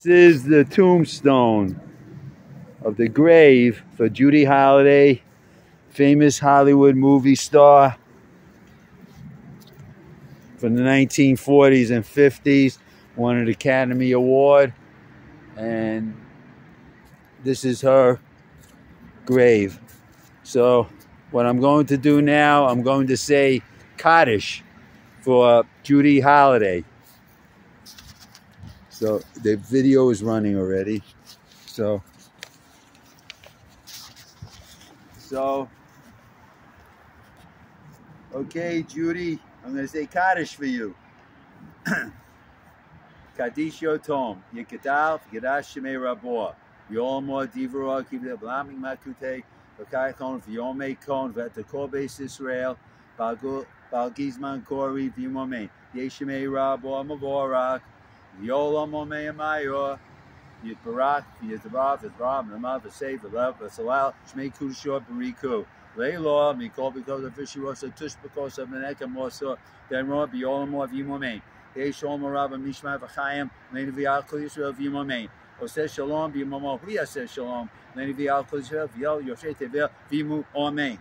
This is the tombstone of the grave for Judy Holliday, famous Hollywood movie star from the 1940s and 50s, won an Academy Award, and this is her grave. So, what I'm going to do now, I'm going to say Kaddish for Judy Holliday. So the video is running already. So, so, okay, Judy, I'm going to say Kaddish for you. Kaddish Yotom, Yekadal, Yadash Shemei Rabor, Yolmo Divra, Kibla Blaming Makute, Vakayakon, Vyome Kon, Vetakobes Israel, Balgul, Balgizman Kori, Vimome, Yeshemei Rabor, Mavorak, Yolam Omeamayor, Yitbarak, Yitbav, Yitbram, Namav, Save, Lev, Salal, Shmei Kushor, Bariku. Laylaw, Mikol, because of Fishy Rosa, Tush, because of Meneka Mosa, then Rob, Yolam of Yimome. Yeshom Rabba Mishma Vachayim, Lane of Yisrael Vimome. Ose Shalom, Bimamo, Huya says Shalom, Lane of Yisrael, Yel, Yoshe Tevel, Vimu, Amen.